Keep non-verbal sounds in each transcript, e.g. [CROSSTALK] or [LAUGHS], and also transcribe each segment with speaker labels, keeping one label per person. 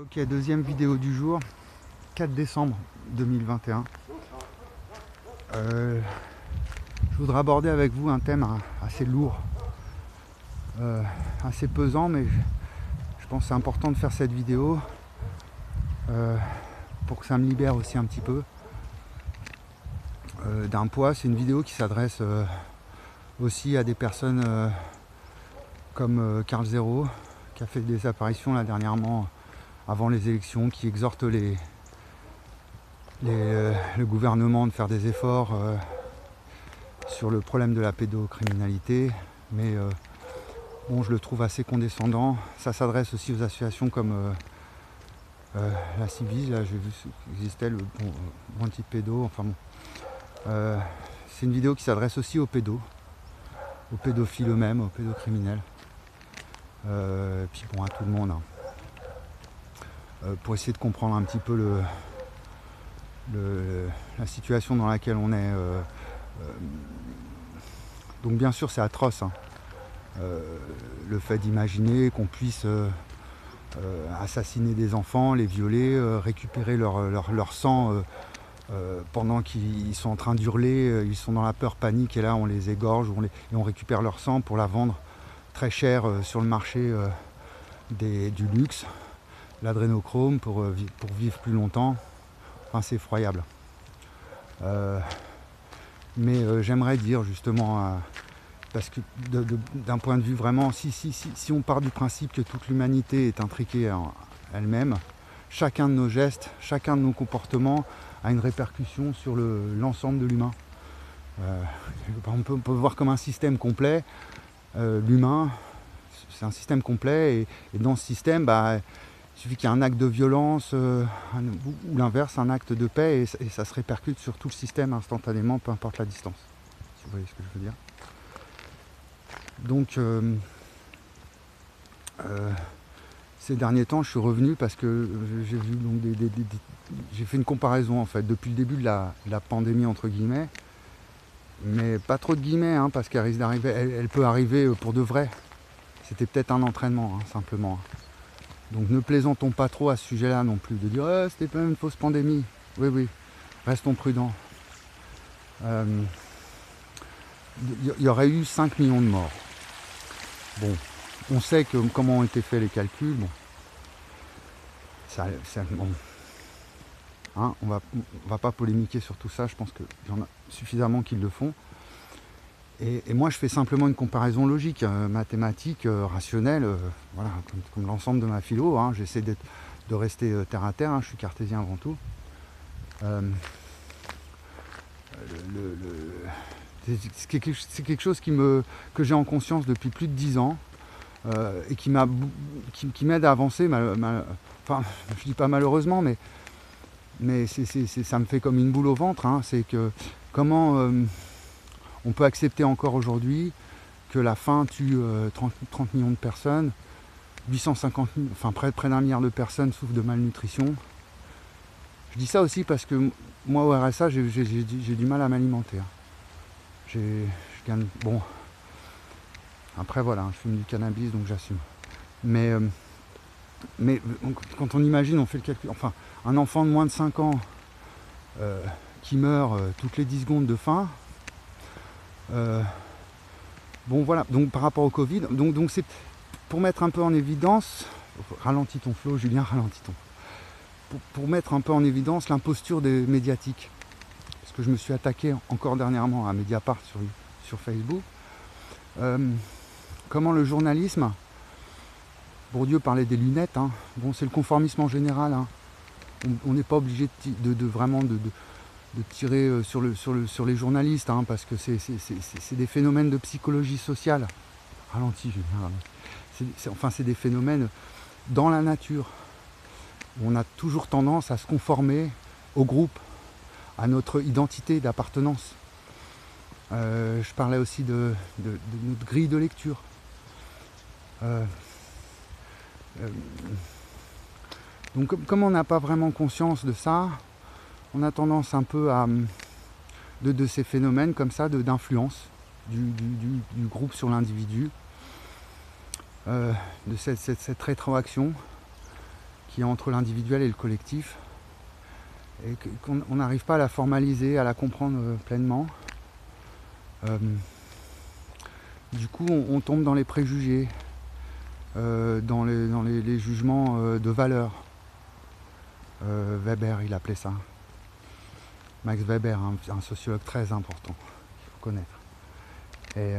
Speaker 1: Ok, deuxième vidéo du jour, 4 décembre 2021. Euh, je voudrais aborder avec vous un thème assez lourd, euh, assez pesant, mais je pense que c'est important de faire cette vidéo euh, pour que ça me libère aussi un petit peu d'un poids. C'est une vidéo qui s'adresse aussi à des personnes comme Carl Zero, qui a fait des apparitions là dernièrement avant les élections, qui exhorte les, euh, le gouvernement de faire des efforts euh, sur le problème de la pédocriminalité. Mais euh, bon, je le trouve assez condescendant. Ça s'adresse aussi aux associations comme la Civis, là j'ai vu existait le bon, type pédo. Enfin bon. c'est une vidéo qui s'adresse aussi aux pédos, aux pédophiles eux-mêmes, aux pédocriminels. puis bon à tout le monde. Hein. Euh, pour essayer de comprendre un petit peu la situation dans laquelle on est. Euh, euh, donc bien sûr c'est atroce hein. le fait d'imaginer qu'on puisse assassiner des enfants, les violer, récupérer leur, sang pendant qu'ils sont en train d'hurler, ils sont dans la peur, panique, et là on les égorge et on récupère leur sang pour la vendre très cher sur le marché du luxe l'adrénochrome pour, euh, pour vivre plus longtemps. Enfin, c'est effroyable. Euh, mais euh, j'aimerais dire justement, parce que d'un point de vue vraiment, si, si, si, si, on part du principe que toute l'humanité est intriquée en elle-même, chacun de nos gestes, chacun de nos comportements a une répercussion sur l'ensemble de l'humain. on, peut, voir comme un système complet. L'humain, c'est un système complet, et, dans ce système, bah, il suffit qu'il y ait un acte de violence euh, ou l'inverse, un acte de paix, et, ça se répercute sur tout le système instantanément, peu importe la distance. Si vous voyez ce que je veux dire. Donc, euh, euh, ces derniers temps, je suis revenu parce que j'ai vu donc des, j'ai fait une comparaison en fait depuis le début de la, pandémie entre guillemets, mais pas trop de guillemets hein, parce qu'elle risque d'arriver, elle, peut arriver pour de vrai. C'était peut-être un entraînement hein, simplement. Donc ne plaisantons pas trop à ce sujet-là non plus, de dire oh, c'était pas une fausse pandémie. Oui, oui, restons prudents. Euh, il y, aurait eu 5 millions de morts. Bon, on sait que, comment ont été faits les calculs. Bon, ça, bon. Hein, on on va pas polémiquer sur tout ça, je pense qu'il y en a suffisamment qui le font. Et, moi, je fais simplement une comparaison logique, euh, mathématique, euh, rationnelle, euh, voilà, comme, l'ensemble de ma philo. Hein. J'essaie de rester terre à terre, hein. je suis cartésien avant tout. c'est quelque, chose que j'ai en conscience depuis plus de dix ans et qui m'aide qui, à avancer. enfin, je dis pas malheureusement, mais, mais ça me fait comme une boule au ventre. Hein. c'est que comment on peut accepter encore aujourd'hui que la faim tue 30, euh, millions de personnes, 850 enfin près, d'un milliard de personnes souffrent de malnutrition. Je dis ça aussi parce que moi au RSA j'ai du mal à m'alimenter. Hein. Je gagne. Bon. Après voilà, je fume du cannabis donc j'assume. Mais, euh, quand on imagine, on fait le calcul. Enfin, un enfant de moins de 5 ans euh, qui meurt toutes les 10 secondes de faim, euh, bon voilà, donc par rapport au Covid, donc c'est pour mettre un peu en évidence, ralentis ton flow, Julien, ralentis ton. Pour, mettre un peu en évidence l'imposture des médiatiques. Parce que je me suis attaqué encore dernièrement à Mediapart sur, sur Facebook. Euh, comment le journalisme, Bourdieu parlait des lunettes, hein. bon c'est le conformisme en général. Hein. On n'est pas obligé de, vraiment de tirer euh, sur, le, sur, le, sur les journalistes, hein, parce que c'est des phénomènes de psychologie sociale. Ralenti, Enfin, c'est des phénomènes dans la nature. On a toujours tendance à se conformer au groupe, à notre identité d'appartenance. Euh, je parlais aussi de, notre grille de lecture. Euh, donc comme on n'a pas vraiment conscience de ça, on a tendance un peu à de, ces phénomènes comme ça d'influence du, groupe sur l'individu, euh, de cette, rétroaction qui est entre l'individuel et le collectif, et qu'on n'arrive pas à la formaliser, à la comprendre euh, pleinement. Euh, du coup, on, tombe dans les préjugés, dans, les, jugements de valeur. Weber, il appelait ça. Max Weber, un, sociologue très important, qu'il faut connaître. Et,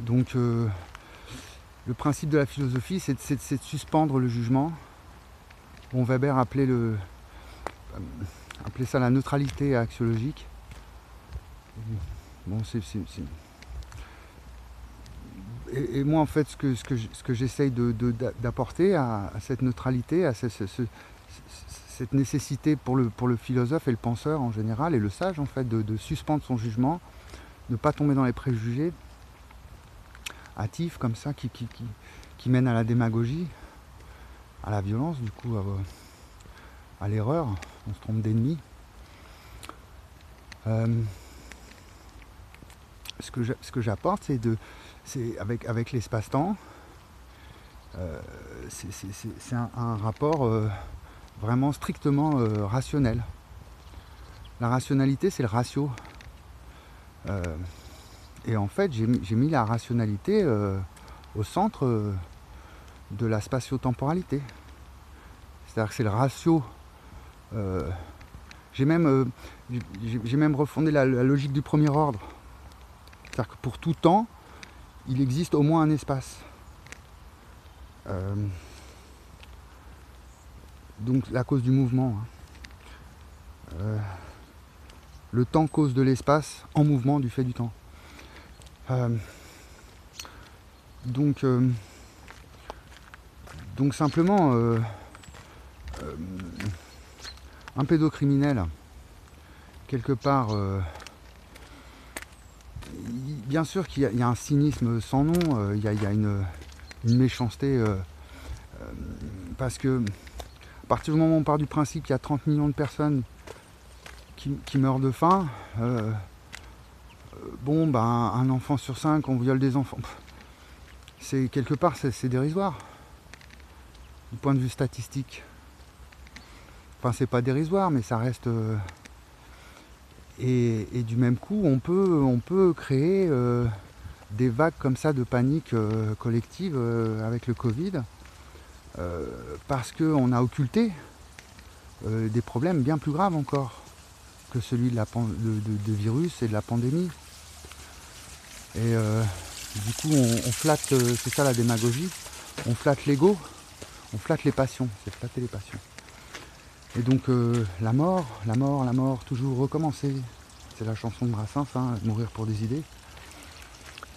Speaker 1: donc, le principe de la philosophie, c'est de suspendre le jugement Bon, Weber appelait, le, appelait ça la neutralité axiologique. Bon, c'est, et, moi, en fait, ce que, ce que, ce que j'essaye d'apporter à, cette neutralité, à cette nécessité pour le, philosophe et le penseur en général, et le sage, en fait, de, suspendre son jugement, ne pas tomber dans les préjugés hâtifs comme ça, qui, qui, mènent à la démagogie, à la violence, du coup, à, l'erreur. On se trompe d'ennemi. Euh, ce que j'apporte, c'est c'est avec, avec l'espace-temps, euh, c'est un, rapport euh, vraiment strictement rationnel. La rationalité, c'est le ratio. et en fait, j'ai mis la rationalité au centre de la spatio-temporalité. C'est-à-dire que c'est le ratio. Euh, euh, j'ai même refondé la, logique du premier ordre. C'est-à-dire que pour tout temps, il existe au moins un espace. Euh, donc la cause du mouvement. Hein. le temps cause de l'espace en mouvement du fait du temps. donc donc simplement, euh, euh, un pédocriminel, quelque part, euh, bien sûr qu'il y, a un cynisme sans nom, il y a, une, méchanceté, parce que à partir du moment où on part du principe qu'il y a 30 millions de personnes qui, meurent de faim, bon, ben, un enfant sur cinq, on viole des enfants. C'est quelque part, c'est dérisoire du point de vue statistique. Enfin, c'est pas dérisoire, mais ça reste. Euh, et, du même coup, on peut, créer euh, des vagues comme ça de panique euh, collective avec le Covid, parce qu'on a occulté des problèmes bien plus graves encore que celui de, la de, virus et de la pandémie. Et du coup, on flatte, c'est ça la démagogie, on flatte l'ego on flatte les passions, c'est flatter les passions. Et donc euh, la mort, la mort, la mort, toujours recommencer. C'est la chanson de Brassens, hein, mourir pour des idées.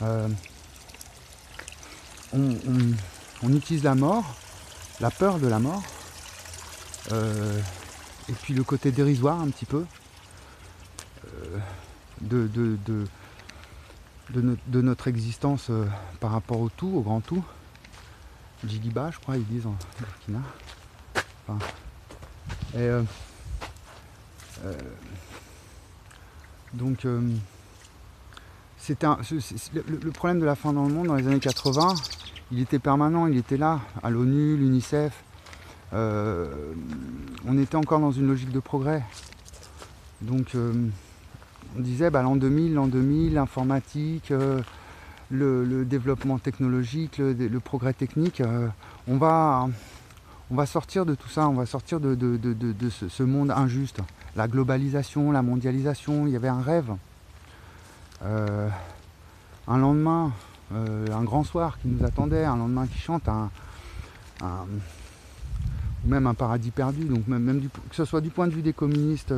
Speaker 1: Euh, on, utilise la mort, la peur de la mort, euh, et puis le côté dérisoire un petit peu de, de, notre existence par rapport au tout, au grand tout. Jigiba, je crois, ils disent en Burkina. et, euh, euh, donc, euh, un, le, problème de la faim dans le monde dans les années 80, il était permanent, il était là, à l'ONU, l'UNICEF. on était encore dans une logique de progrès. Donc, on disait bah, l'an 2000, l'an 2000, l'informatique, le, développement technologique, le, progrès technique, euh, on, va, sortir de tout ça, on va sortir de, ce, monde injuste. La globalisation, la mondialisation, il y avait un rêve. Euh, un lendemain, euh, un grand soir qui nous attendait, un lendemain qui chante, ou même un paradis perdu. Donc même, que ce soit du point de vue des communistes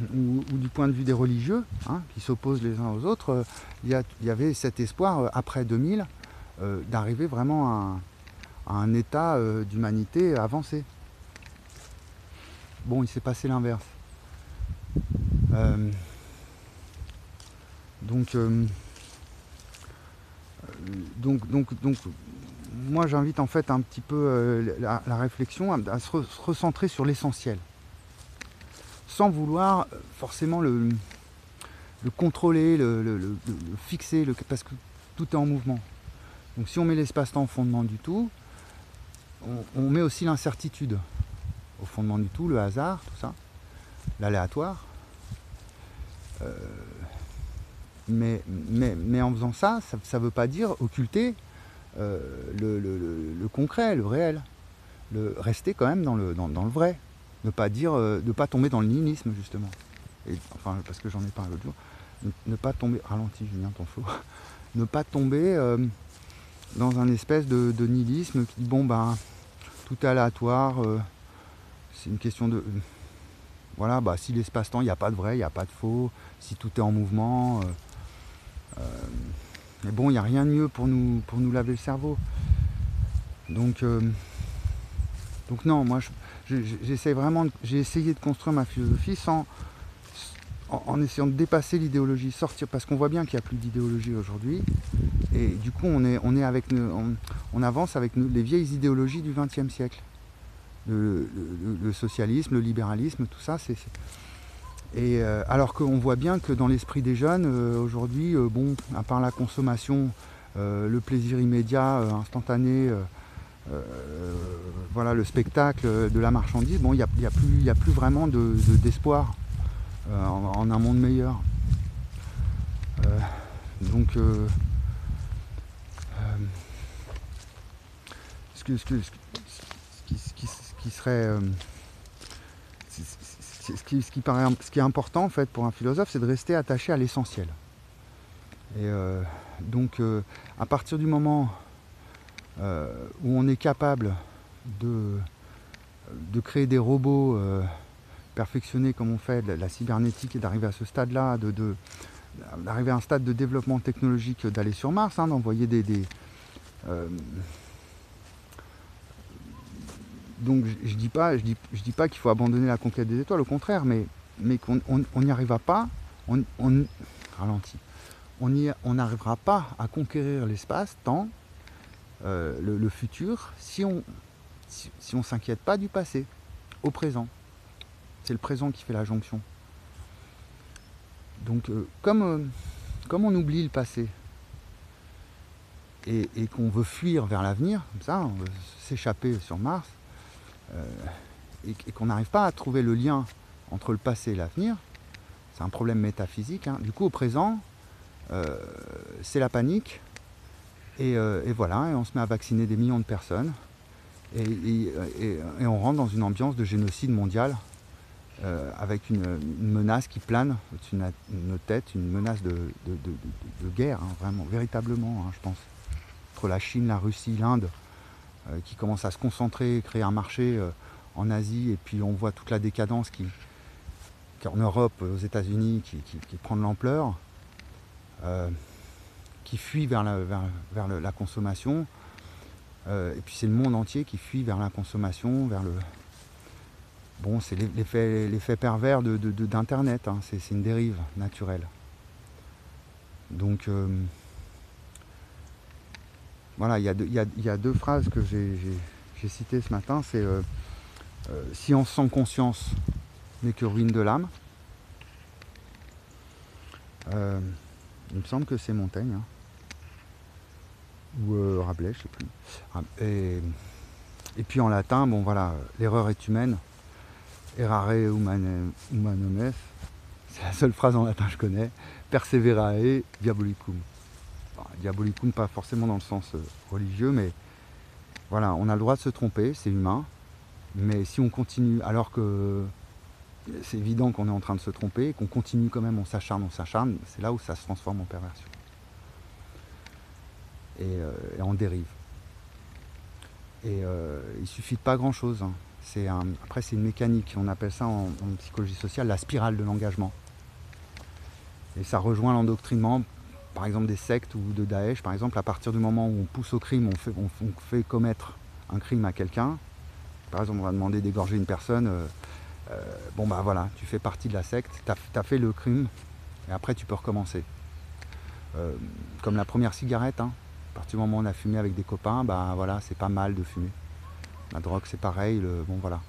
Speaker 1: ou, du point de vue des religieux, hein, qui s'opposent les uns aux autres, euh, il y, avait cet espoir, euh, après 2000, euh, d'arriver vraiment à, un état d'humanité avancé. Bon, il s'est passé l'inverse. donc, donc, donc, donc, moi j'invite en fait un petit peu la, réflexion à se recentrer sur l'essentiel sans vouloir euh, forcément le, contrôler, le, fixer, parce que tout est en mouvement. Donc si on met l'espace-temps au fondement du tout, on, met aussi l'incertitude au fondement du tout, le hasard, tout ça, l'aléatoire. Euh, mais, mais, mais, en faisant ça, ça ne veut pas dire occulter euh, le, concret, le réel. Le, rester quand même dans le, dans, le vrai. Ne pas dire, euh, ne pas tomber dans le nihilisme justement. Enfin, parce que j'en ai parlé l'autre jour. Ne, pas tomber, ralentis Julien, ton flot. [LAUGHS] ne pas tomber dans un espèce de, nihilisme qui dit bon ben tout est aléatoire, euh, c'est une question de. voilà, bah si l'espace-temps, il n'y a pas de vrai, il n'y a pas de faux, si tout est en mouvement. Euh, euh, mais bon, il n'y a rien de mieux pour nous, pour nous laver le cerveau. Donc, donc non, moi vraiment, j'ai essayé de construire ma philosophie sans, en, essayant de dépasser l'idéologie, sortir, parce qu'on voit bien qu'il n'y a plus d'idéologie aujourd'hui. Et du coup, on, est, avec on, avance avec les vieilles idéologies du XXe siècle. Le, socialisme, le libéralisme, tout ça, c'est. Euh, alors qu'on voit bien que dans l'esprit des jeunes, euh, aujourd'hui, euh, bon, à part la consommation, le plaisir immédiat, instantané, voilà, le spectacle de la marchandise, bon, il n'y a plus vraiment d'espoir en, un monde meilleur. donc ce, qui, serait. Ce, qui, est important en fait pour un philosophe, c'est de rester attaché à l'essentiel. Et euh, donc, euh, à partir du moment euh, où on est capable de, créer des robots perfectionnés comme on fait de la, cybernétique et d'arriver à ce stade-là, de, d'arriver à un stade de développement technologique, d'aller sur Mars, hein, d'envoyer des, donc je, ne dis pas, je dis, je dis pas qu'il faut abandonner la conquête des étoiles, au contraire, mais, mais qu'on n'y arrivera pas, on, on on n'arrivera pas à conquérir l'espace, temps, euh, le, futur, si on si, s'inquiète pas du passé, au présent. C'est le présent qui fait la jonction. Donc euh, comme, euh, comme on oublie le passé et, et qu'on veut fuir vers l'avenir, comme ça, on veut s'échapper sur Mars, euh, et, qu'on n'arrive pas à trouver le lien entre le passé et l'avenir, c'est un problème métaphysique. Hein. Du coup, au présent, euh, c'est la panique. Euh, et, voilà, et on se met à vacciner des millions de personnes. Et, on rentre dans une ambiance de génocide mondial avec une, menace qui plane au-dessus de nos têtes, une menace de, guerre, hein, vraiment, véritablement, hein, je pense. Entre la Chine, la Russie, l'Inde, qui commence à se concentrer, créer un marché euh, en Asie, et puis on voit toute la décadence qui, en Europe, aux États-Unis, qui, prend de l'ampleur, euh, qui fuit vers la, vers, la consommation, et puis c'est le monde entier qui fuit vers la consommation, vers le. Bon, c'est l'effet pervers d'Internet, de, hein. c'est une dérive naturelle. Donc. Voilà, il y, a deux, phrases que j'ai citées ce matin. C'est euh, euh, Science sans conscience n'est que ruine de l'âme. Euh, il me semble que c'est Montaigne. Hein. Ou Rabelais, je ne sais plus. Ah, et, puis en latin, bon voilà, l'erreur est humaine. Errare humanem, humanom C'est la seule phrase en latin que je connais. Perseverae diabolicum diabolicum, pas forcément dans le sens euh, religieux, mais voilà, on a le droit de se tromper, c'est humain. Mais si on continue, alors que c'est évident qu'on est en train de se tromper, qu'on continue quand même, on s'acharne, on s'acharne, c'est là où ça se transforme en perversion. Et, euh, en dérive. Et euh, il suffit de pas grand-chose. Hein. Après, c'est une mécanique, on appelle ça en psychologie sociale la spirale de l'engagement. Et ça rejoint l'endoctrinement par exemple des sectes ou de Daesh, par exemple, à partir du moment où on pousse au crime, on fait, commettre un crime à quelqu'un, par exemple on va demander d'égorger une personne, euh, euh, bon bah voilà, tu fais partie de la secte, tu as, fait le crime, et après tu peux recommencer. Euh, comme la première cigarette, hein. à partir du moment où on a fumé avec des copains, bah voilà, c'est pas mal de fumer. La drogue c'est pareil, bon voilà.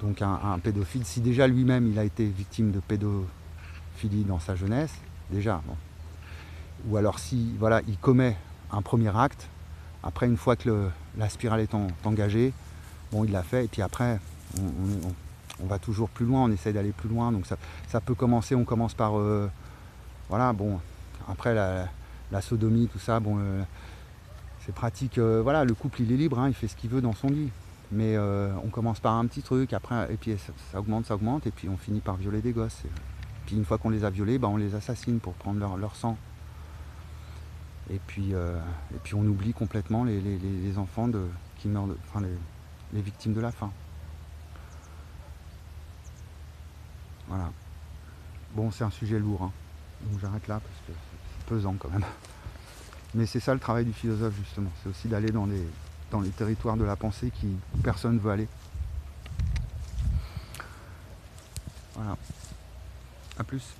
Speaker 1: Donc un, un pédophile, si déjà lui-même il a été victime de pédophilie dans sa jeunesse, déjà, bon, ou alors si voilà, il commet un premier acte. Après, une fois que la spirale est engagée, bon, il l'a fait, et puis après, on, va toujours plus loin, on essaye d'aller plus loin. Donc ça, peut commencer, on commence par, euh, voilà, bon, après la, sodomie, tout ça, bon, euh, c'est pratique. Euh, voilà, le couple, il est libre, hein, il fait ce qu'il veut dans son lit. Mais on commence par un petit truc, après, et puis ça, augmente, ça augmente, et puis on finit par violer des gosses. puis une fois qu'on les a violés, bah, on les assassine pour prendre leur sang. Et puis, euh, et puis on oublie complètement les, enfants de, qui meurent, enfin les, victimes de la faim. Voilà. Bon, c'est un sujet lourd, hein. donc j'arrête là parce que c'est pesant quand même. Mais c'est ça le travail du philosophe justement, c'est aussi d'aller dans les, dans les territoires de la pensée qui personne ne veut aller. Voilà. A plus.